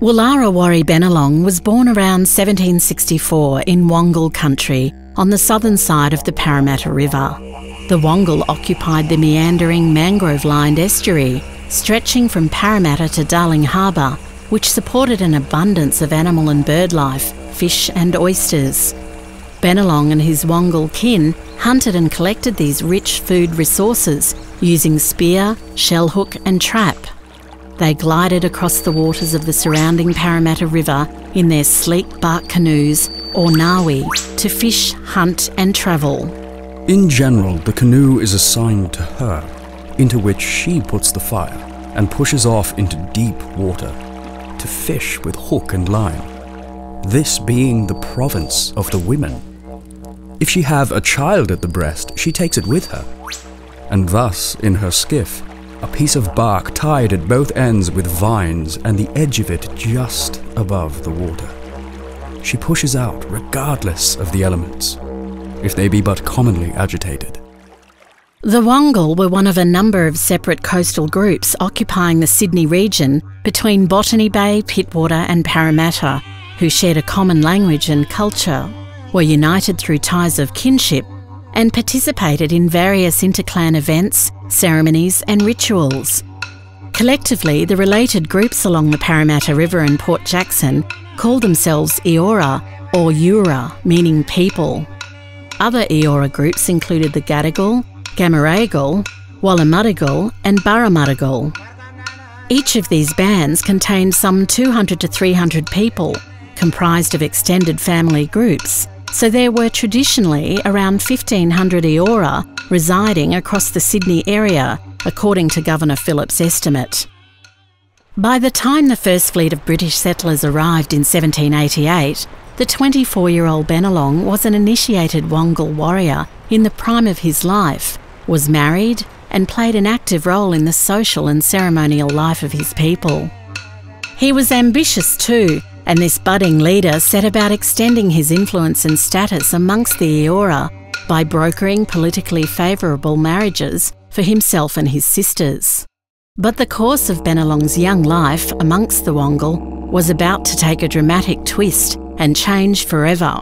Woollarawarre Bennelong was born around 1764 in Wangal country on the southern side of the Parramatta River. The Wangal occupied the meandering mangrove lined estuary stretching from Parramatta to Darling Harbour, which supported an abundance of animal and bird life, fish and oysters. Bennelong and his Wangal kin hunted and collected these rich food resources using spear, shell hook, and trap. They glided across the waters of the surrounding Parramatta River in their sleek bark canoes, or ngawi, to fish, hunt, and travel. In general, the canoe is assigned to her, into which she puts the fire and pushes off into deep water to fish with hook and line, this being the province of the women. If she have a child at the breast, she takes it with her, and thus, in her skiff, a piece of bark tied at both ends with vines and the edge of it just above the water. She pushes out regardless of the elements, if they be but commonly agitated. The Wangal were one of a number of separate coastal groups occupying the Sydney region between Botany Bay, Pittwater, and Parramatta, who shared a common language and culture, were united through ties of kinship, and participated in various interclan events, ceremonies, and rituals. Collectively, the related groups along the Parramatta River and Port Jackson called themselves Eora or Eura, meaning people. Other Eora groups included the Gadigal, Gamaragal, Wallamadigal, and Barramadigal. Each of these bands contained some 200 to 300 people, comprised of extended family groups, so there were traditionally around 1,500 Eora residing across the Sydney area, according to Governor Phillips' estimate. By the time the first fleet of British settlers arrived in 1788, the 24 year old Bennelong was an initiated Wangal warrior in the prime of his life, was married, and played an active role in the social and ceremonial life of his people. He was ambitious too, and this budding leader set about extending his influence and status amongst the Eora by brokering politically favourable marriages for himself and his sisters. But the course of Bennelong's young life amongst the Wangal was about to take a dramatic twist and change forever.